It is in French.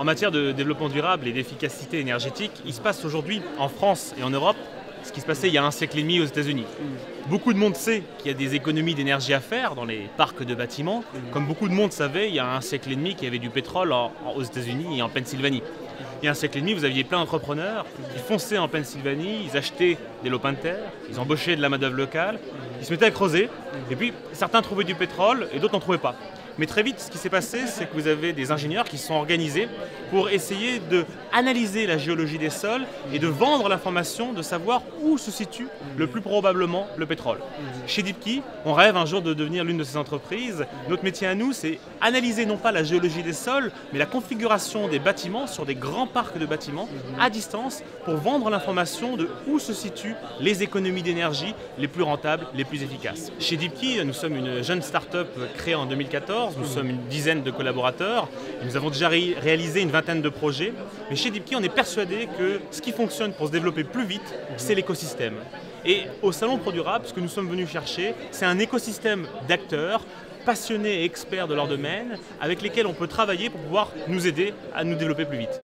En matière de développement durable et d'efficacité énergétique, il se passe aujourd'hui en France et en Europe ce qui se passait il y a un siècle et demi aux États-Unis. Beaucoup de monde sait qu'il y a des économies d'énergie à faire dans les parcs de bâtiments, comme beaucoup de monde savait il y a un siècle et demi qu'il y avait du pétrole aux États-Unis et en Pennsylvanie. Il y a un siècle et demi, vous aviez plein d'entrepreneurs qui fonçaient en Pennsylvanie, ils achetaient des lopins de terre, ils embauchaient de la main-d'œuvre locale, ils se mettaient à creuser, et puis certains trouvaient du pétrole et d'autres n'en trouvaient pas. Mais très vite, ce qui s'est passé, c'est que vous avez des ingénieurs qui se sont organisés pour essayer d'analyser la géologie des sols et de vendre l'information, de savoir où se situe le plus probablement le pétrole. Chez Deepkey, on rêve un jour de devenir l'une de ces entreprises. Notre métier à nous, c'est analyser non pas la géologie des sols, mais la configuration des bâtiments sur des grands parcs de bâtiments à distance pour vendre l'information de où se situent les économies d'énergie les plus rentables, les plus efficaces. Chez Deepkey, nous sommes une jeune start-up créée en 2014 nous sommes une dizaine de collaborateurs, nous avons déjà réalisé une vingtaine de projets, mais chez DeepKey, on est persuadé que ce qui fonctionne pour se développer plus vite, c'est l'écosystème. Et au Salon ProDurable, ce que nous sommes venus chercher, c'est un écosystème d'acteurs passionnés et experts de leur domaine, avec lesquels on peut travailler pour pouvoir nous aider à nous développer plus vite.